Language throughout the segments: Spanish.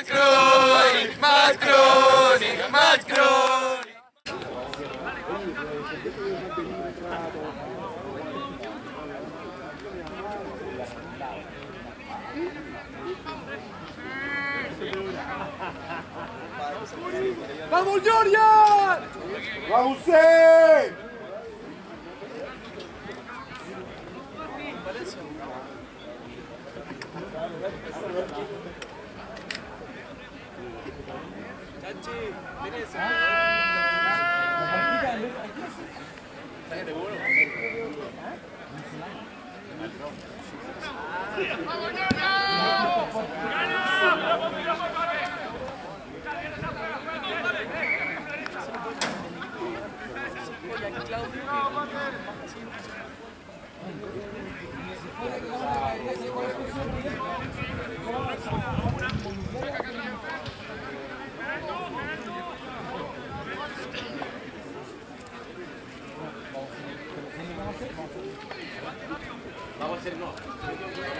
Macron, Macron, Macron. ¡Vamos, Georgia! ¡Vamos, C! Vamos a hacer no. ¿Qué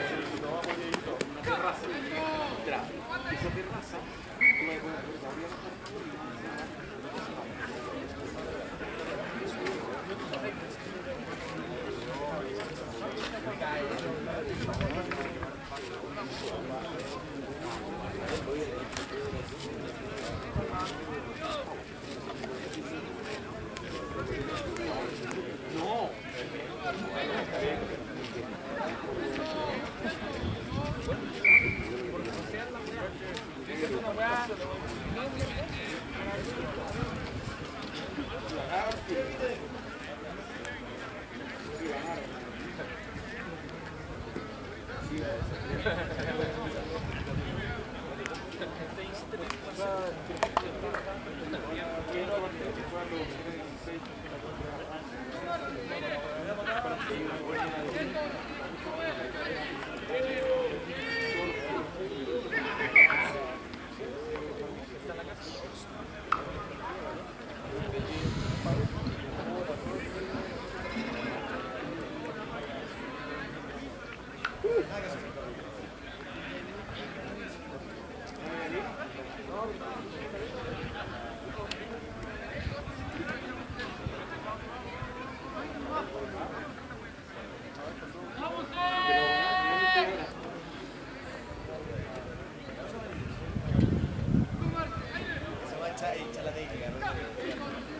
David, ¿qué se ve mejor que la? La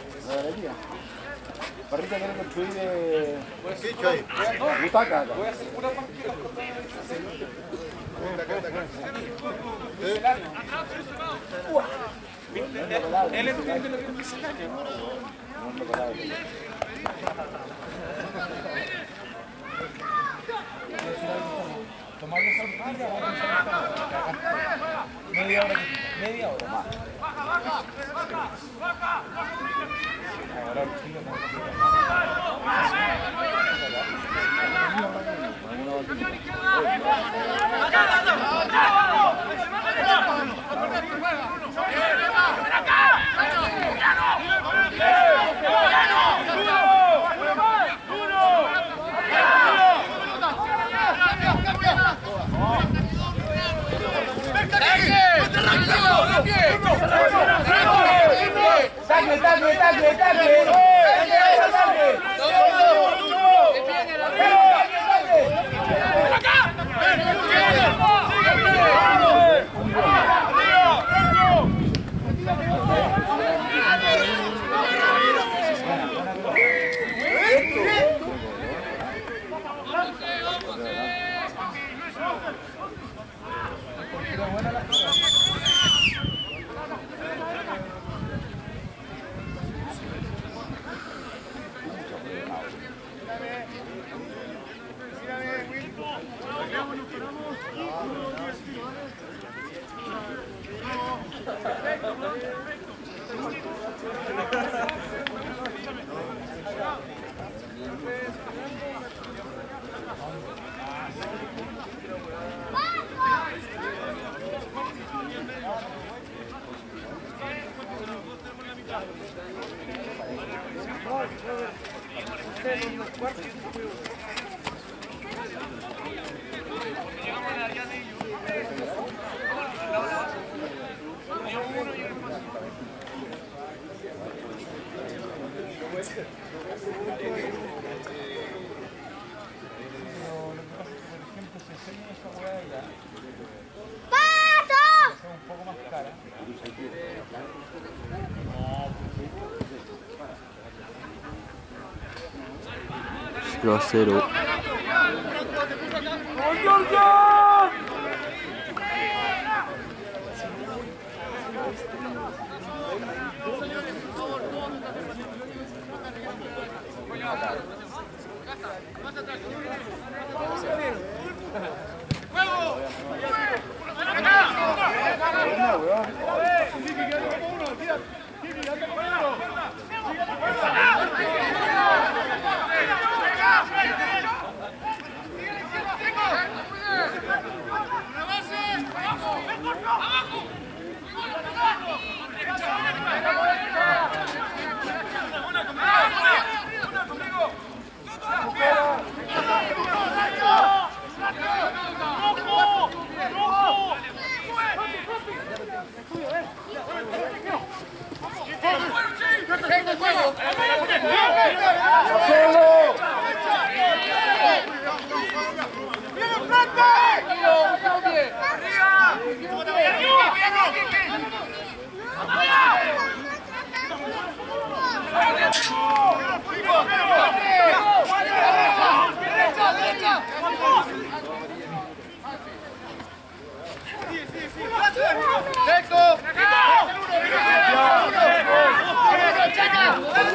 La galería. Parrita quiere construir eh, butaca acá. Voy a hacer pura banqueta Él entiende lo que es misceláneo. Media hora, media hora más. Thank you. Tacle, tacle, tacle. Tacle, tacle. Son un 0 a 0.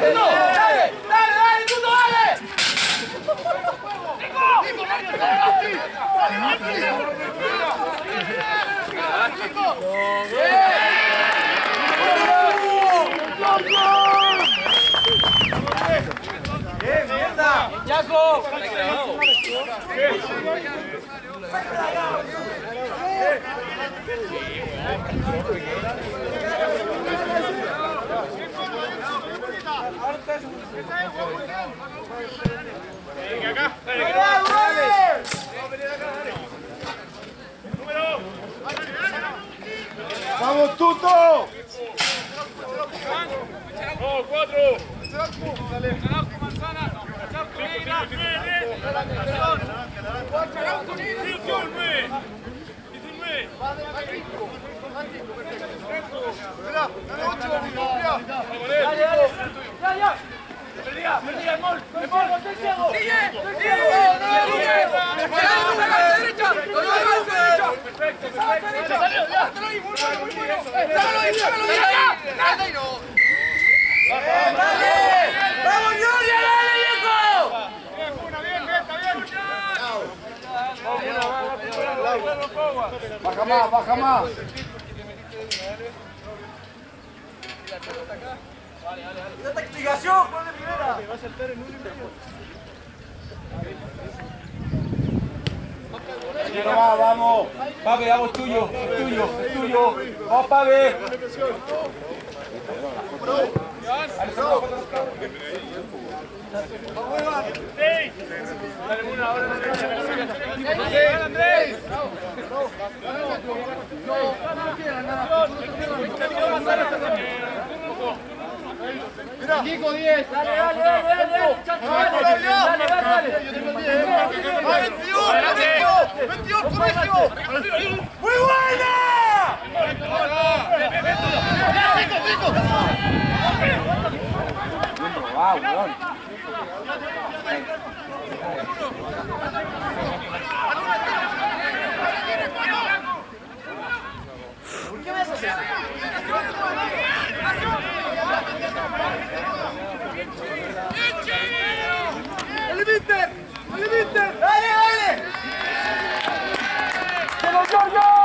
¡Dale! ¡Dale, dale, Tuto, dale! ¡Bien, mierda! ¡Yaco! ¡Vamos, Tuto! ¡Dale, dale! ¡Ya, ya! ¡Perdía, perdía, el a ahí, sácalo ahí! ¡Ya! ¡Dale! ¡Dale! ¡Vamos, dale, viejo! Baja más, baja más. ¡Esta explicación, Juan de primera! No más, vamos. Pape, vamos, tuyo, es tuyo, es tuyo. Vamos, Pape. Kiko 10, dale, dale, dale, dale, dale, chacho, dale, dale, dale, dale. 21, 22, colegio. Muy buena. ¡El límite! ¡El límite! ¡Dale, dale! ¡Pero yo, yo!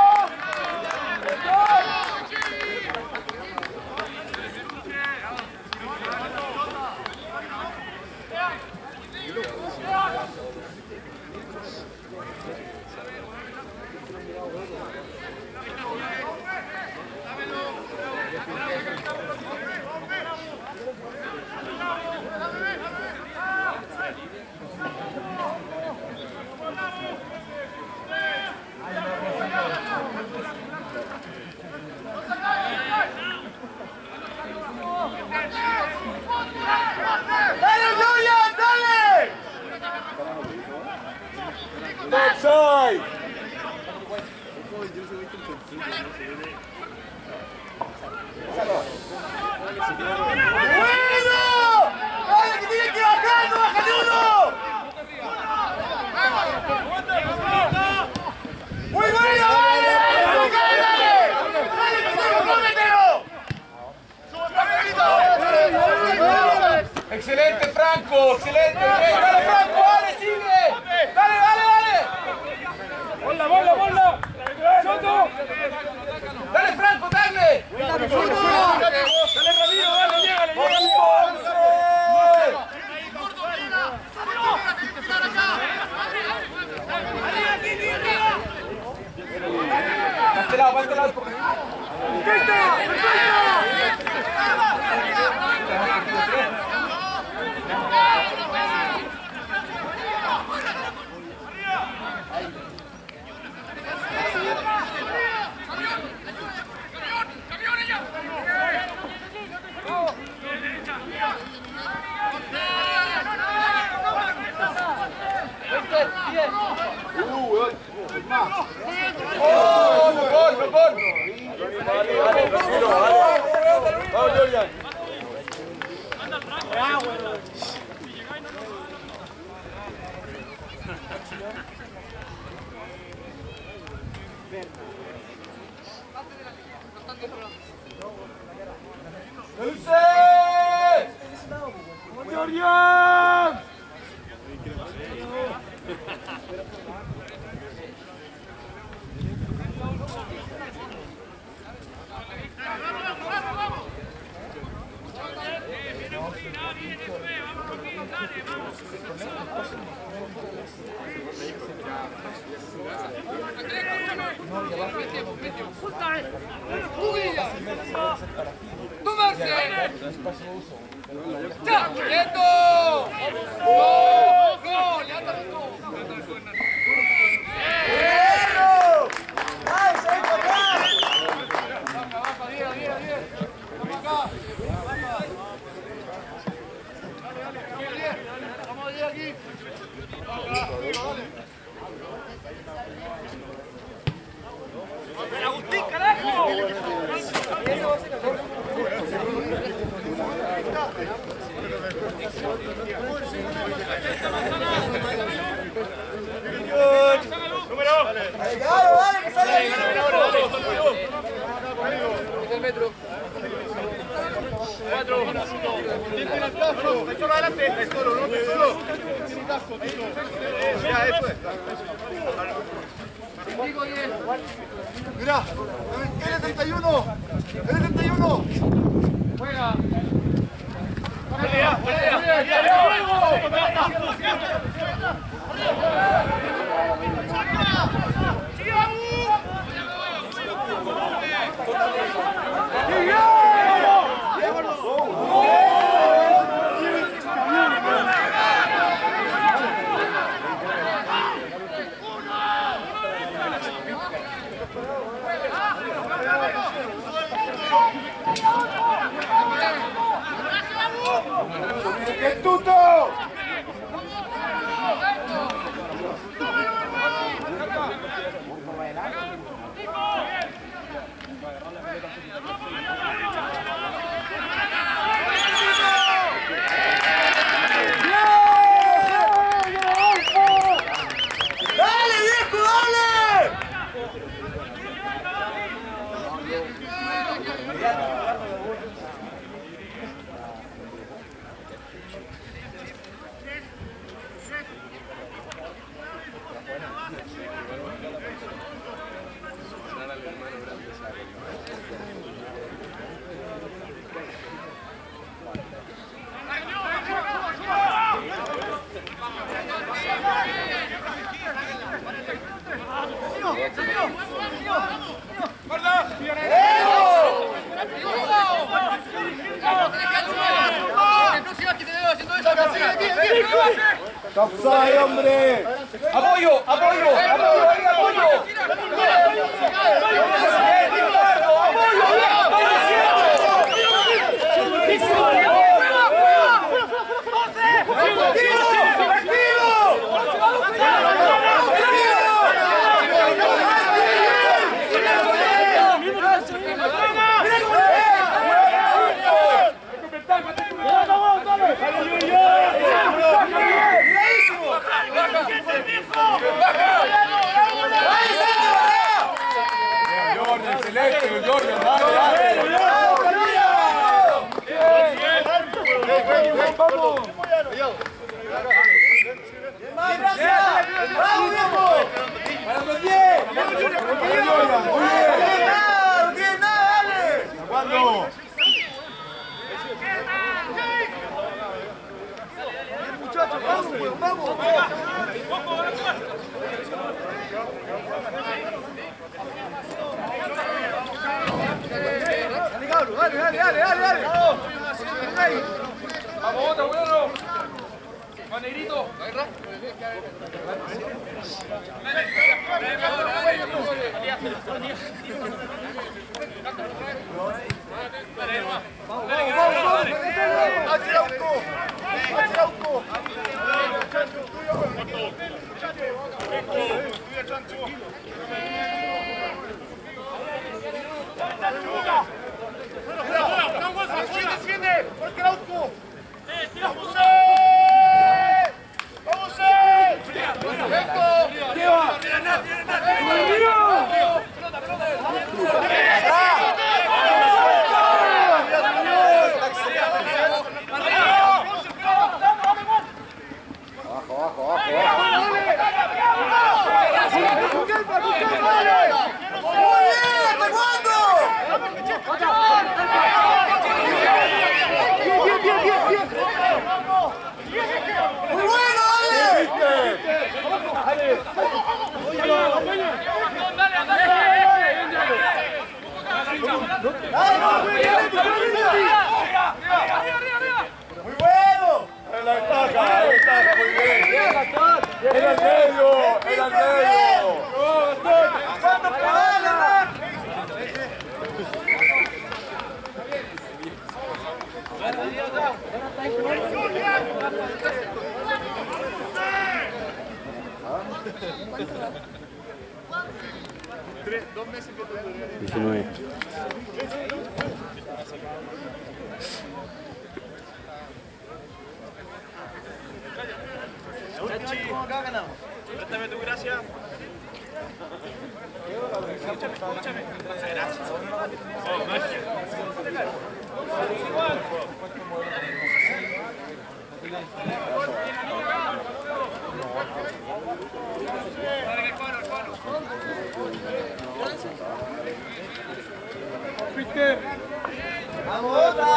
¡Vamos, otra!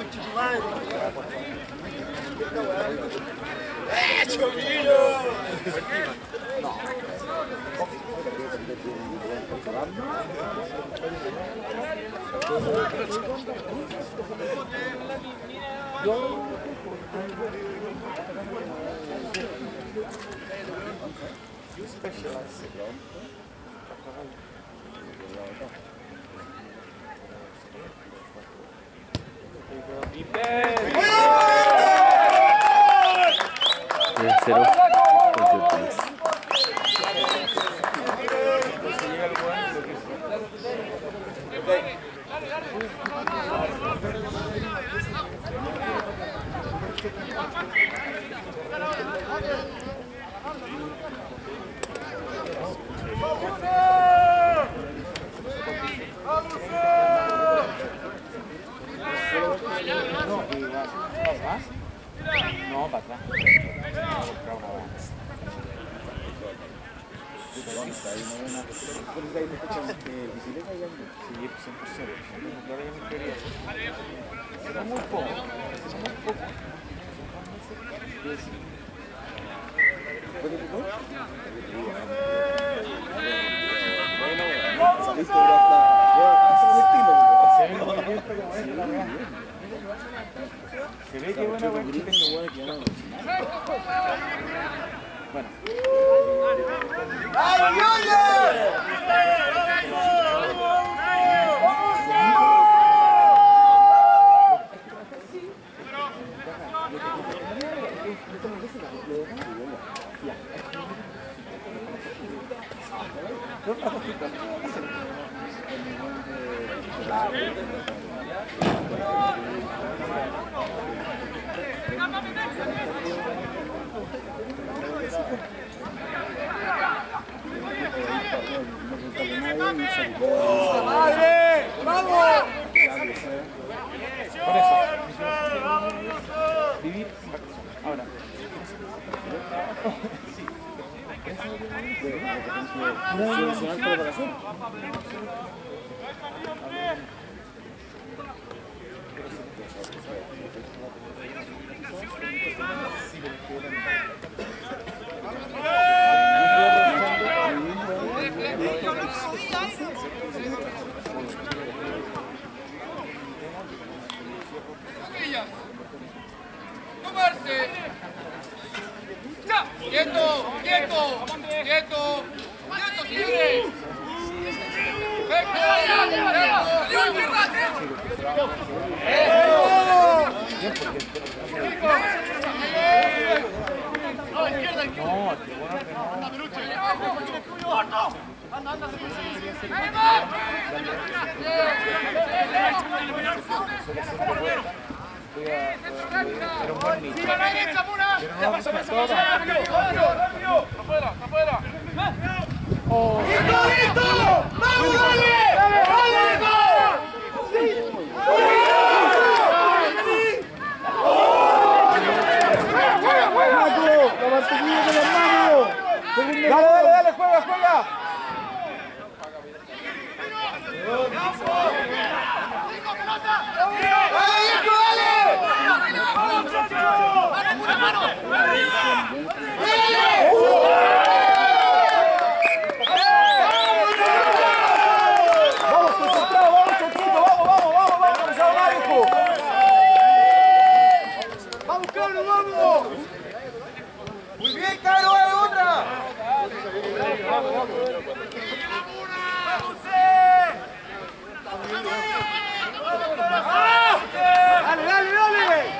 ¡Hecho, You specialize in Be. tercero. No, para. Se ve que buena bueno. ¡Ay, oye! ¡Madre! ¡Vamos! Por eso, vivir ahora. ¡Ya! ¡Quieto! ¡Quieto! ¡Quieto! ¡Quieto, señores! No, qué bueno que no. Pero un buen nicho. Pero no vamos a hacer todo. ¡Afuera! ¡Afuera! ¡Listo, listo! ¡Vamos, dale! ¡Dale! ¡Dale, dale, dale! ¡Juega, juega! ¡Dale, hijo, dale! ¡Vamos, concentrado! ¡Vamos, Chachito! ¡Vamos, vamos, vamos! ¡Vamos, Gonzalo Marujo! ¡Vamos, cabrón, vamos! ¡Muy bien, Caro! ¡Hay otra! ¡Dale, dale, dale!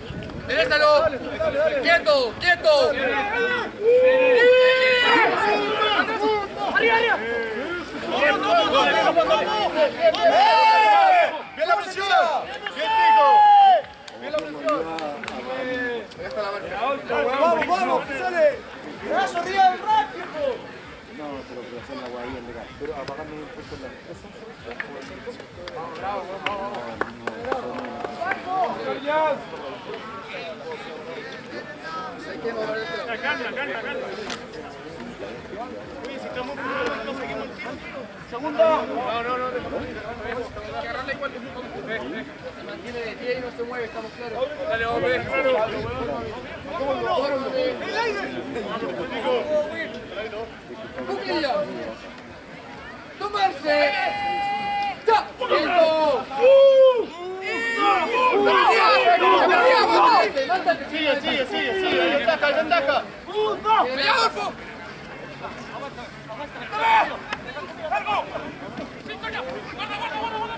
Enderezalo. ¡Quieto! ¡Quieto! ¡Bien la presión! ¡Vamos, vamos! ¡Sale! ¡Brazo arriba del rápido! No, pero hacer la guay legal. Pero apagarme un poco la empresa. Calma, calma, calma. ¡Segunda! Se mantiene de pie y no se mueve, estamos claros. Dale, hombre. ¡Cuclillas! ¡Tomarse! ¡Ya! ¡Quieto! Sigue, sigue, sigue, sigue. Hay ventaja, hay ventaja. ¡Pelea, Adolfo! ¡Largo! ¡Sí, coño! ¡Guarda, guarda, guarda, guarda!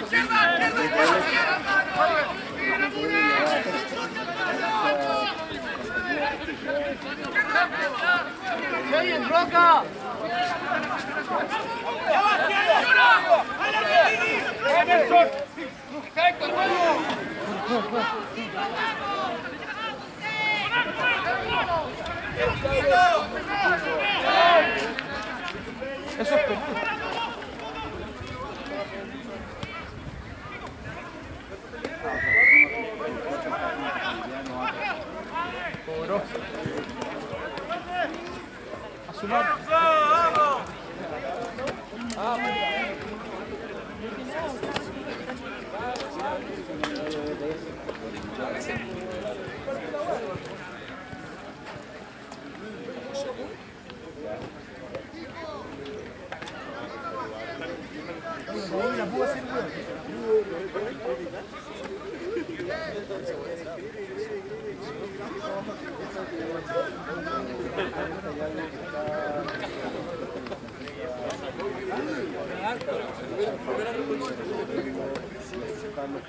¡Izquierda, izquierda, izquierda! ¡Izquierda, eso es peligro.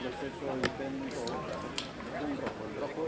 proceso técnico, el rojo, el rojo,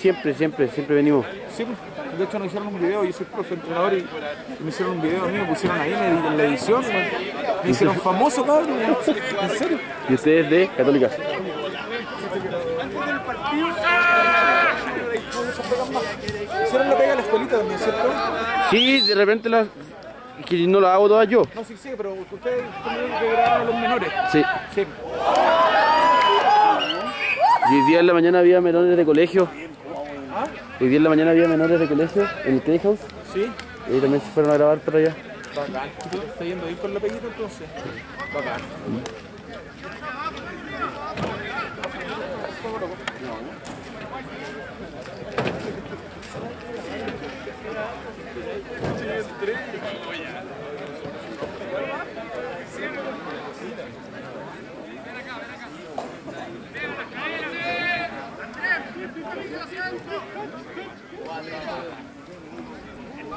siempre, siempre, siempre venimos. Sí, pues. de hecho nos hicieron un video, yo soy profe entrenador y, me hicieron un video a mí, me pusieron ahí en, la- la edición, me hicieron famoso, cabrón, en serio. Y ustedes de Católica. Hicieron la pega a la escuelita también, ¿cierto? Sí, de repente las. Que no las hago todas yo. No, sí, sí, pero ustedes también que graban a los menores. Sí. Sí. Y hoy día en la mañana había menores de colegio. Hoy día en la mañana había menores de colegio en el Playhouse. Sí. Y ahí también se fueron a grabar para allá. Bacán. ¿Tú te estás yendo bien con la peguita entonces? Bacán.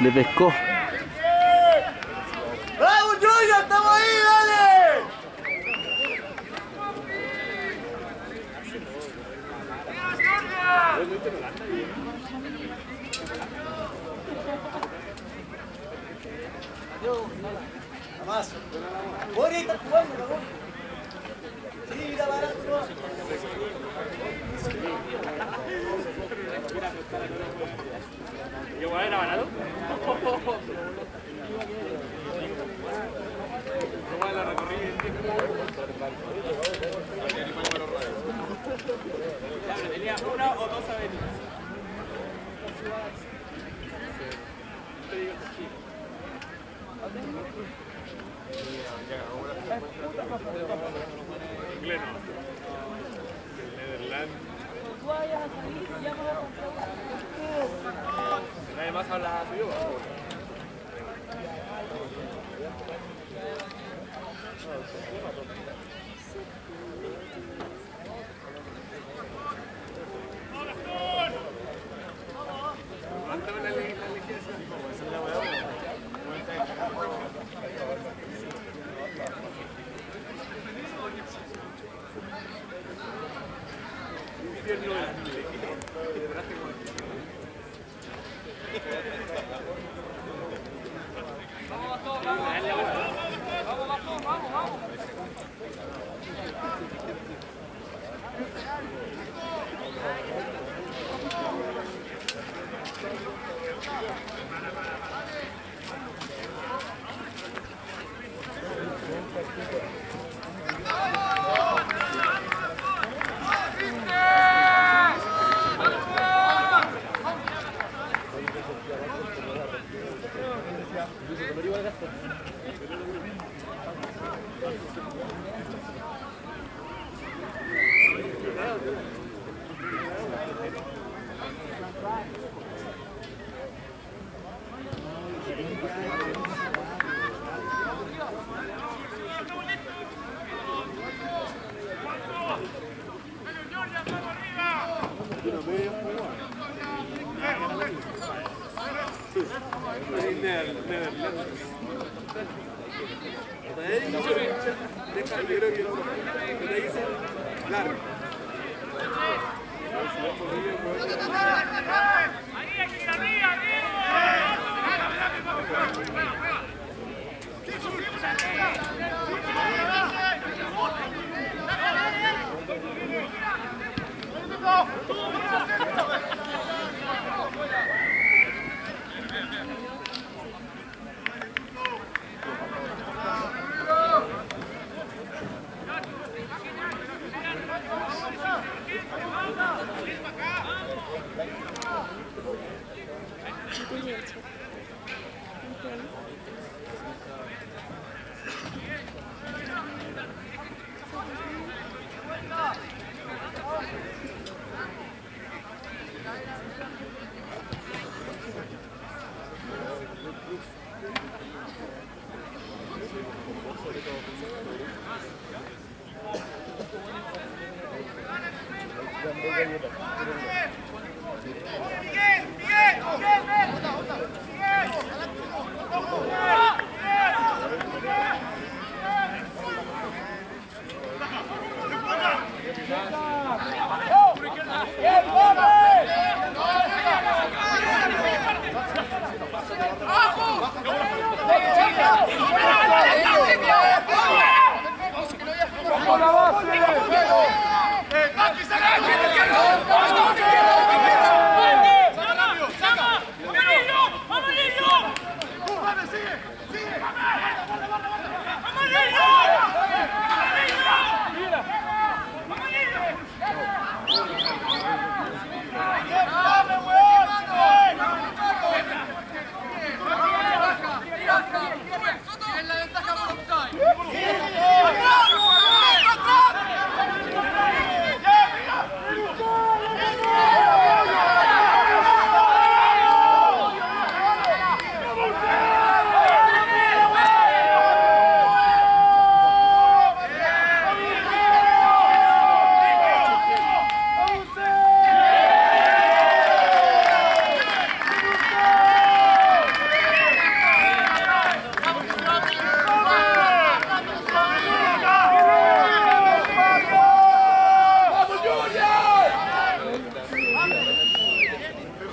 Levercó. Tienen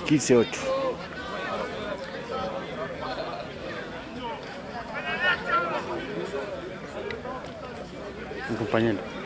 15-8. Un compañero.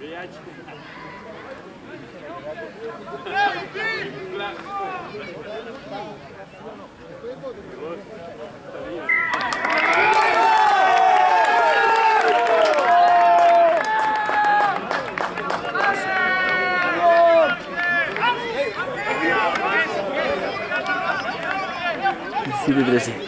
Merci de.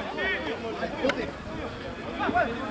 ¡Vamos!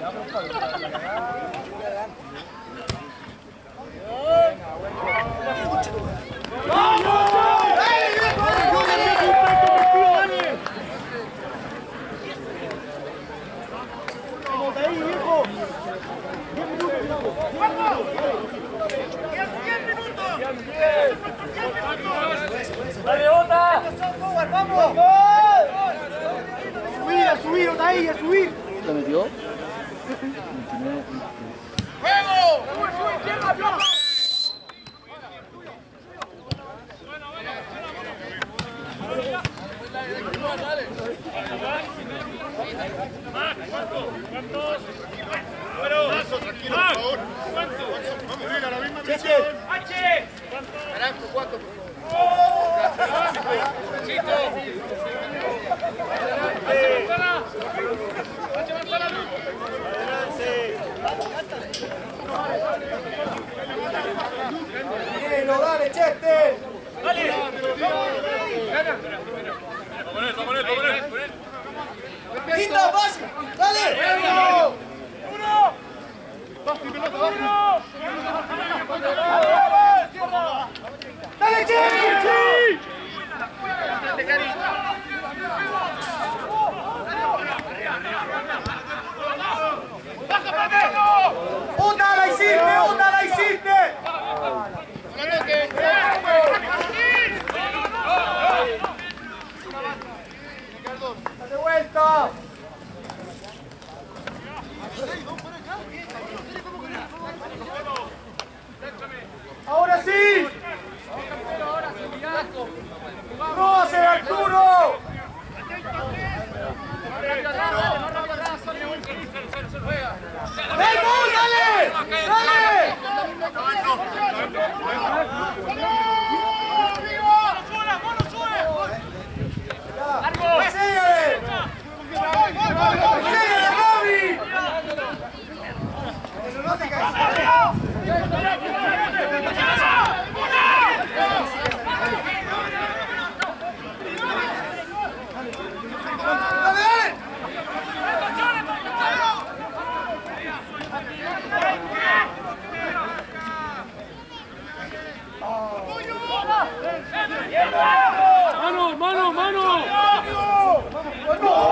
يا a subir, otra ahí, a subir. ¿La metió? Naranjo, ¿cuánto? por favor? Bien, dale. Quinta, fácil. Dale. Dale, Che. ¡Una la hiciste! ¡Una la hiciste! ¡Ahora sí! ¡No hace Arturo! ¡Ven, gol, dale! ¡Dale! ¡Síguele! ¡Síguele, Bobby! Pero no te caes. ¡Dale! ¡Mano, mano, mano! ¡Vamos,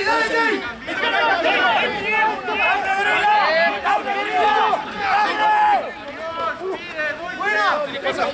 ¡Dale, ¡Pendejo!